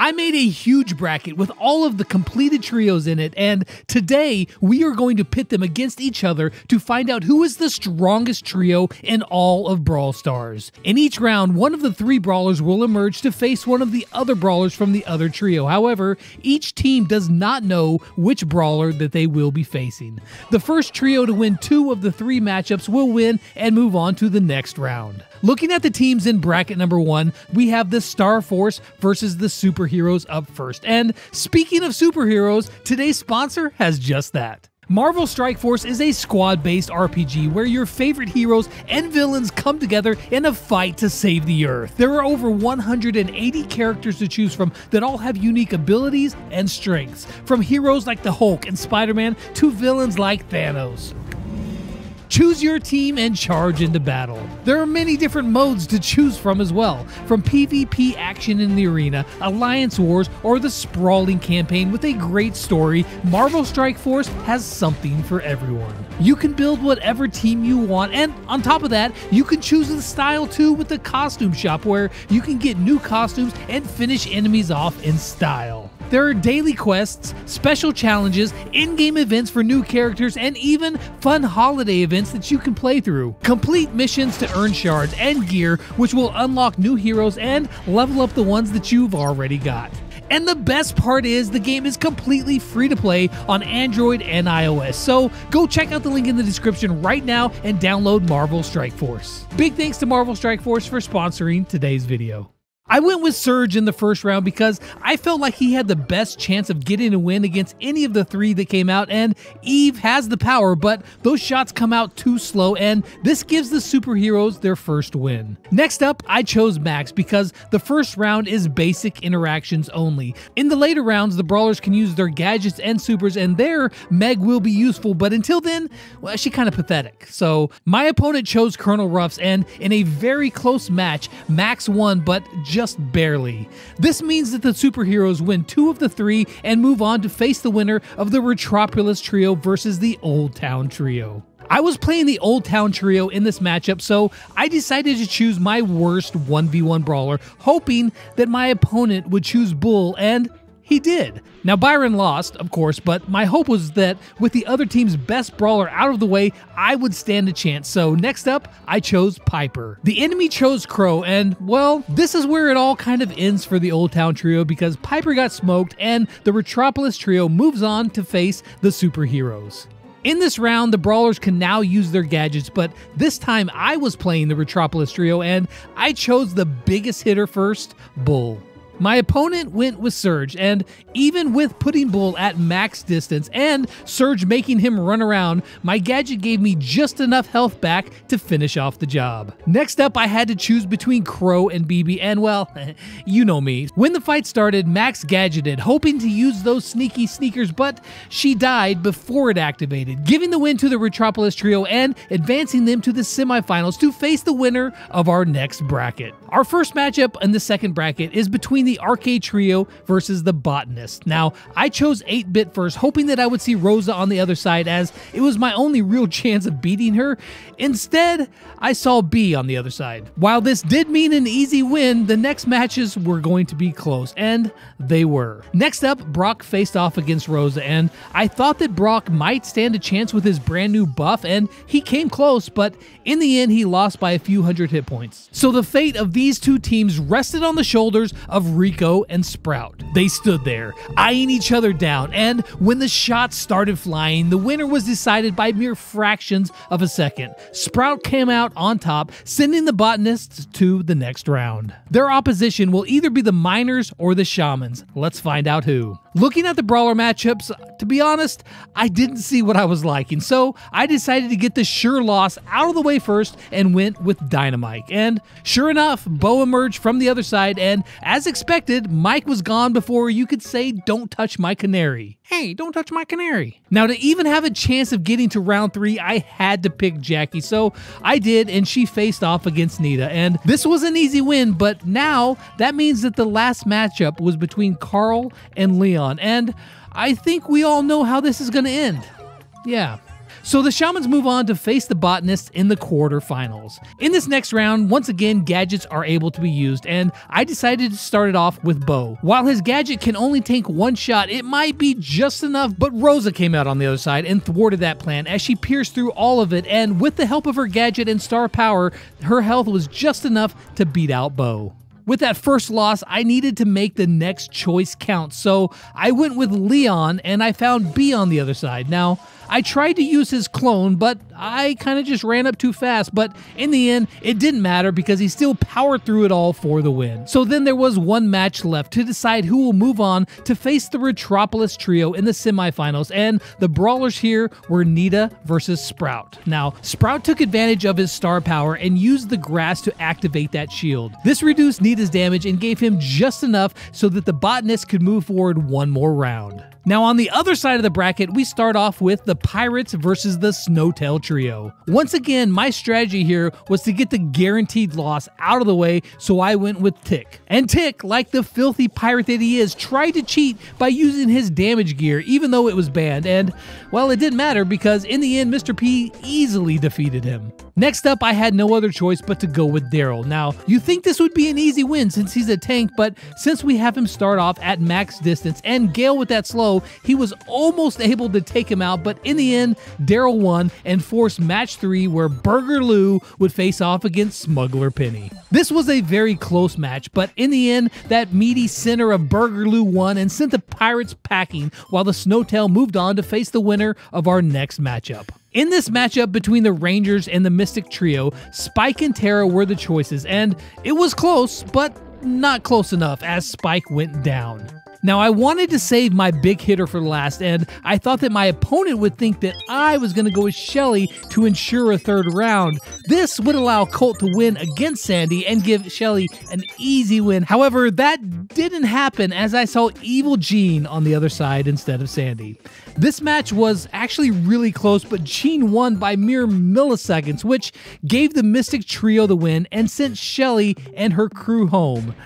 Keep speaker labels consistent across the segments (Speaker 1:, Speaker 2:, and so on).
Speaker 1: I made a huge bracket with all of the completed trios in it, and today we are going to pit them against each other to find out who is the strongest trio in all of Brawl Stars. In each round, one of the three brawlers will emerge to face one of the other brawlers from the other trio. However, each team does not know which brawler that they will be facing. The first trio to win two of the three matchups will win and move on to the next round. Looking at the teams in bracket number one, we have the Star Force versus the superheroes up first. And speaking of superheroes, today's sponsor has just that. Marvel Strike Force is a squad based RPG where your favorite heroes and villains come together in a fight to save the Earth. There are over 180 characters to choose from that all have unique abilities and strengths, from heroes like the Hulk and Spider Man to villains like Thanos. Choose your team and charge into battle. There are many different modes to choose from as well, from PvP action in the arena, Alliance Wars, or the sprawling campaign with a great story. Marvel Strike Force has something for everyone. You can build whatever team you want, and on top of that, you can choose the style too with the costume shop where you can get new costumes and finish enemies off in style. There are daily quests, special challenges, in game events for new characters, and even fun holiday events that you can play through. Complete missions to earn shards and gear, which will unlock new heroes and level up the ones that you've already got. And the best part is the game is completely free to play on Android and iOS. So go check out the link in the description right now and download Marvel Strike Force. Big thanks to Marvel Strike Force for sponsoring today's video. I went with Surge in the first round because I felt like he had the best chance of getting a win against any of the three that came out, and Eve has the power, but those shots come out too slow, and this gives the superheroes their first win. Next up, I chose Max because the first round is basic interactions only. In the later rounds, the brawlers can use their gadgets and supers, and there, Meg will be useful, but until then, well, she kind of pathetic. So my opponent chose Colonel Ruffs, and in a very close match, Max won, but just barely. This means that the superheroes win two of the three and move on to face the winner of the Retropolis Trio versus the Old Town Trio. I was playing the Old Town Trio in this matchup, so I decided to choose my worst 1v1 brawler, hoping that my opponent would choose Bull, and he did. Now, Byron lost, of course, but my hope was that with the other team's best brawler out of the way, I would stand a chance. So, next up, I chose Piper. The enemy chose Crow, and well, this is where it all kind of ends for the Old Town Trio because Piper got smoked, and the Retropolis Trio moves on to face the superheroes. In this round, the Brawlers can now use their gadgets, but this time I was playing the Retropolis Trio and I chose the biggest hitter first, Bull. My opponent went with Surge, and even with putting Bull at max distance and Surge making him run around, my gadget gave me just enough health back to finish off the job. Next up, I had to choose between Crow and Bibi, and well, you know me. When the fight started, Max gadgeted, hoping to use those sneaky sneakers, but she died before it activated, giving the win to the Retropolis trio and advancing them to the semifinals to face the winner of our next bracket. Our first matchup in the second bracket is between the Arcade Trio versus the Botanist. Now, I chose 8 bit first, hoping that I would see Rosa on the other side as it was my only real chance of beating her. Instead, I saw Bea on the other side. While this did mean an easy win, the next matches were going to be close, and they were. Next up, Brock faced off against Rosa, and I thought that Brock might stand a chance with his brand new buff, and he came close, but in the end, he lost by a few hundred hit points. So the fate of these two teams rested on the shoulders of Rico and Sprout. They stood there, eyeing each other down, and when the shots started flying, the winner was decided by mere fractions of a second. Sprout came out on top, sending the botanists to the next round. Their opposition will either be the miners or the shamans. Let's find out who. Looking at the brawler matchups, to be honest, I didn't see what I was liking, so I decided to get the sure loss out of the way first and went with Dynamite. And sure enough, Bo emerged from the other side, and as expected, Mike was gone before you could say, Don't touch my canary. Hey, don't touch my canary. Now, to even have a chance of getting to round three, I had to pick Jacky, so I did, and she faced off against Nita. And this was an easy win, but now that means that the last matchup was between Carl and Leon, and I think we all know how this is going to end. Yeah. So the Shamans move on to face the Botanists in the quarterfinals. In this next round, once again, gadgets are able to be used, and I decided to start it off with Bo. While his gadget can only take one shot, it might be just enough, but Rosa came out on the other side and thwarted that plan as she pierced through all of it, and with the help of her gadget and star power, her health was just enough to beat out Bo. With that first loss, I needed to make the next choice count, so I went with Leon and I found Bea on the other side. Now, I tried to use his clone, but I kind of just ran up too fast. But in the end, it didn't matter because he still powered through it all for the win. So then there was one match left to decide who will move on to face the Retropolis trio in the semifinals, and the brawlers here were Nita versus Sprout. Now, Sprout took advantage of his star power and used the grass to activate that shield. This reduced Nita's damage and gave him just enough so that the botanist could move forward one more round. Now, on the other side of the bracket, we start off with the Pirates versus the Snowtel Trio. Once again, my strategy here was to get the guaranteed loss out of the way, so I went with Tick. And Tick, like the filthy pirate that he is, tried to cheat by using his damage gear, even though it was banned. And, well, it didn't matter because in the end, Mr. P easily defeated him. Next up, I had no other choice but to go with Darryl. Now, you think this would be an easy win since he's a tank, but since we have him start off at max distance and Gale with that slow, he was almost able to take him out, but in the end, Darryl won and forced match three where Burger Lou would face off against Smuggler Penny. This was a very close match, but in the end, that meaty center of Burger Lou won and sent the Pirates packing while the Snowtel moved on to face the winner of our next matchup. In this matchup between the Rangers and the Mystic Trio, Spike and Tara were the choices, and it was close, but not close enough as Spike went down. Now, I wanted to save my big hitter for the last, and I thought that my opponent would think that I was going to go with Shelly to ensure a third round. This would allow Colt to win against Sandy and give Shelly an easy win. However, that didn't happen as I saw Evil Gene on the other side instead of Sandy. This match was actually really close, but Gene won by mere milliseconds, which gave the Mystic Trio the win and sent Shelly and her crew home.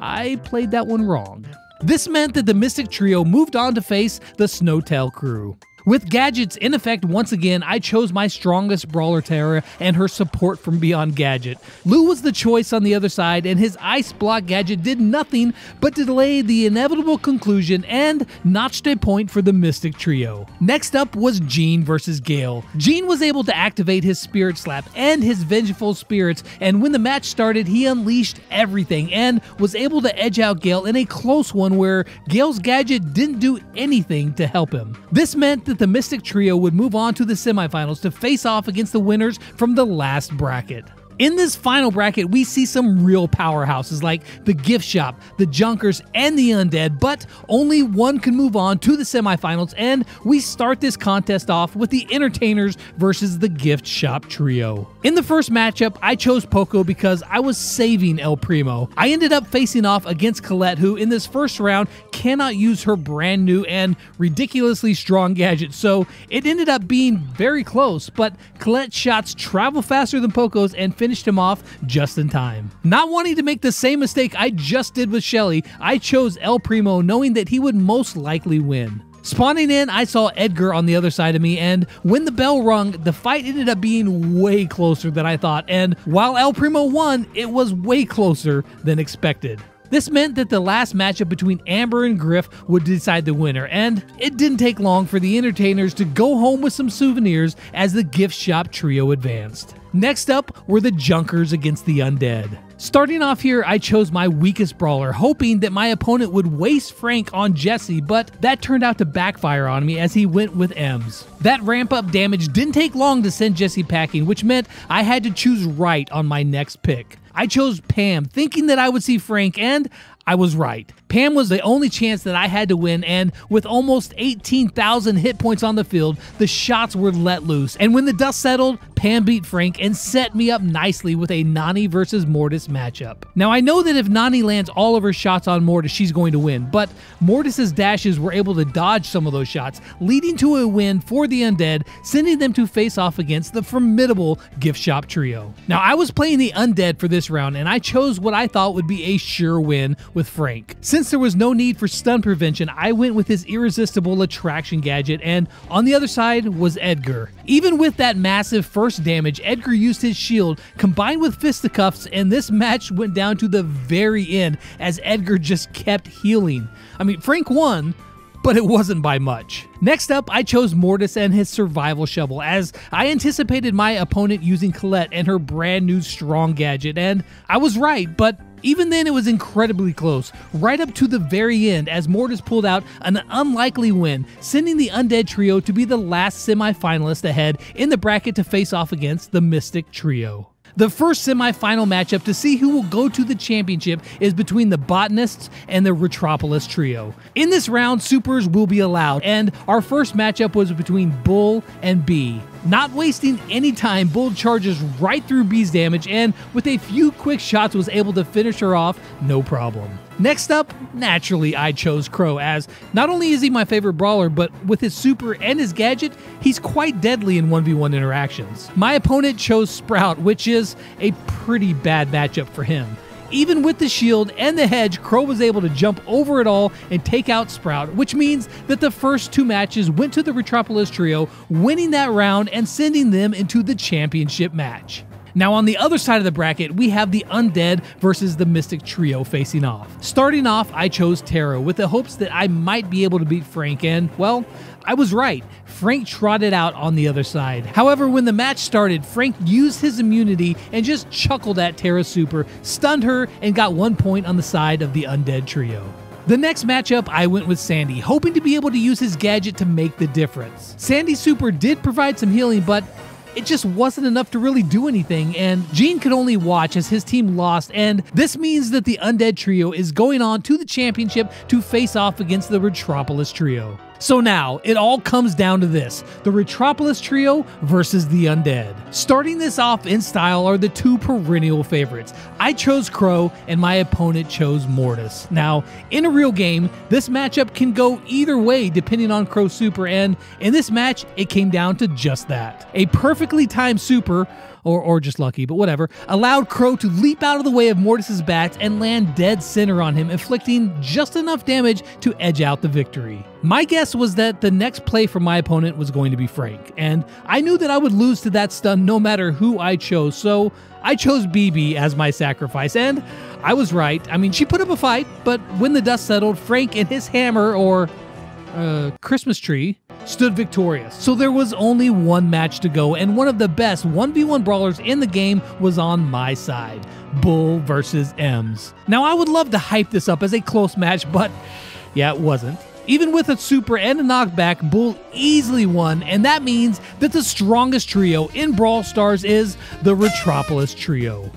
Speaker 1: I played that one wrong. This meant that the Mystic Trio moved on to face the Snowtel crew. With gadgets in effect once again, I chose my strongest brawler Tara and her support from Beyond Gadget. Lou was the choice on the other side, and his ice block gadget did nothing but delay the inevitable conclusion and notched a point for the Mystic Trio. Next up was Gene versus Gale. Gene was able to activate his Spirit Slap and his Vengeful Spirits, and when the match started, he unleashed everything and was able to edge out Gale in a close one where Gale's gadget didn't do anything to help him. This meant that the Mystic Trio would move on to the semifinals to face off against the winners from the last bracket. In this final bracket, we see some real powerhouses like the Gift Shop, the Junkers, and the Undead, but only one can move on to the semifinals, and we start this contest off with the Entertainers versus the Gift Shop Trio. In the first matchup, I chose Poco because I was saving El Primo. I ended up facing off against Colette, who in this first round cannot use her brand new and ridiculously strong gadget, so it ended up being very close, but Colette's shots travel faster than Poco's and finish finished him off just in time. Not wanting to make the same mistake I just did with Shelly, I chose El Primo knowing that he would most likely win. Spawning in, I saw Edgar on the other side of me, and when the bell rung, the fight ended up being way closer than I thought. And while El Primo won, it was way closer than expected. This meant that the last matchup between Amber and Griff would decide the winner, and it didn't take long for the entertainers to go home with some souvenirs as the gift shop trio advanced. Next up were the Junkers against the Undead. Starting off here, I chose my weakest brawler, hoping that my opponent would waste Frank on Jesse, but that turned out to backfire on me as he went with Emz. That ramp up damage didn't take long to send Jesse packing, which meant I had to choose right on my next pick. I chose Pam, thinking that I would see Frank, and I was right. Pam was the only chance that I had to win, and with almost 18,000 hit points on the field, the shots were let loose. And when the dust settled, Pam beat Frank and set me up nicely with a Nani versus Mortis matchup. Now I know that if Nani lands all of her shots on Mortis, she's going to win, but Mortis's dashes were able to dodge some of those shots, leading to a win for the Undead, sending them to face off against the formidable Gift Shop Trio. Now I was playing the Undead for this round and I chose what I thought would be a sure win with Frank. Since there was no need for stun prevention, I went with his irresistible attraction gadget and on the other side was Edgar. Even with that massive first damage, Edgar used his shield combined with fisticuffs, and this match went down to the very end as Edgar just kept healing. I mean, Frank won, but it wasn't by much. Next up, I chose Mortis and his survival shovel as I anticipated my opponent using Colette and her brand new strong gadget, and I was right, but even then, it was incredibly close, right up to the very end as Mortis pulled out an unlikely win, sending the Undead Trio to be the last semi-finalist ahead in the bracket to face off against the Mystic Trio. The first semifinal matchup to see who will go to the championship is between the Botanists and the Retropolis trio. In this round, supers will be allowed, and our first matchup was between Bull and Bea. Not wasting any time, Bull charges right through Bea's damage and with a few quick shots was able to finish her off no problem. Next up, naturally I chose Crow as not only is he my favorite brawler, but with his super and his gadget, he's quite deadly in 1v1 interactions. My opponent chose Sprout, which is a pretty bad matchup for him. Even with the shield and the hedge, Crow was able to jump over it all and take out Sprout, which means that the first two matches went to the Retropolis trio, winning that round and sending them into the championship match. Now, on the other side of the bracket, we have the Undead versus the Mystic Trio facing off. Starting off, I chose Tara with the hopes that I might be able to beat Frank, and, well, I was right. Frank trotted out on the other side. However, when the match started, Frank used his immunity and just chuckled at Tara Super, stunned her, and got one point on the side of the Undead Trio. The next matchup, I went with Sandy, hoping to be able to use his gadget to make the difference. Sandy Super did provide some healing, but it just wasn't enough to really do anything, and Gene could only watch as his team lost, and this means that the Undead Trio is going on to the championship to face off against the Retropolis Trio. So now, it all comes down to this the Retropolis Trio versus the Undead. Starting this off in style are the two perennial favorites. I chose Crow, and my opponent chose Mortis. Now, in a real game, this matchup can go either way depending on Crow's super, and in this match, it came down to just that. A perfectly timed super or, or just lucky, but whatever, allowed Crow to leap out of the way of Mortis's bats and land dead center on him, inflicting just enough damage to edge out the victory. My guess was that the next play for my opponent was going to be Frank, and I knew that I would lose to that stun no matter who I chose, so I chose Bibi as my sacrifice, and I was right. I mean, she put up a fight, but when the dust settled, Frank and his hammer, or uh, Christmas tree, stood victorious. So there was only one match to go, and one of the best 1v1 brawlers in the game was on my side Bull versus Emz. Now, I would love to hype this up as a close match, but yeah, it wasn't. Even with a super and a knockback, Bull easily won, and that means that the strongest trio in Brawl Stars is the Retropolis Trio.